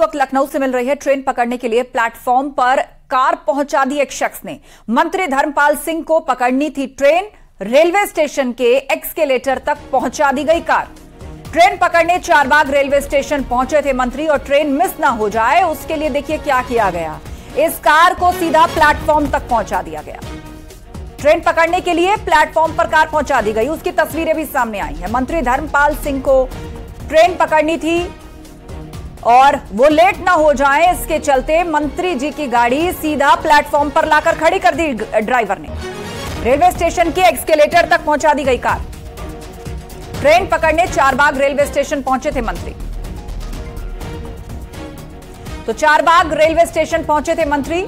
वक्त लखनऊ से मिल रही है ट्रेन पकड़ने के लिए प्लेटफॉर्म पर। कार पहुँचा दी एक शख्स ने। मंत्री धर्मपाल सिंह को पकड़नी थी ट्रेन। रेलवे स्टेशन के एक्सकेलेटर तक पहुँचा दी गई कार। ट्रेन पकड़ने चारबाग रेलवे स्टेशन पहुँचे थे मंत्री और ट्रेन मिस ना हो जाए, उसके लिए देखिए क्या किया गया। इस कार को सीधा प्लेटफॉर्म तक पहुँचा दिया गया। ट्रेन पकड़ने के लिए प्लेटफॉर्म पर कार पहुँचा दी गई। उसकी तस्वीरें भी सामने आई हैं। मंत्री धर्मपाल सिंह को ट्रेन पकड़नी थी। और वो लेट ना हो जाए, इसके चलते मंत्री जी की गाड़ी सीधा प्लेटफॉर्म पर लाकर खड़ी कर दी ड्राइवर ने। रेलवे स्टेशन के एक्सकेलेटर तक पहुँचा दी गई कार। ट्रेन पकड़ने चारबाग रेलवे स्टेशन पहुँचे थे मंत्री। तो चारबाग रेलवे स्टेशन पहुँचे थे मंत्री।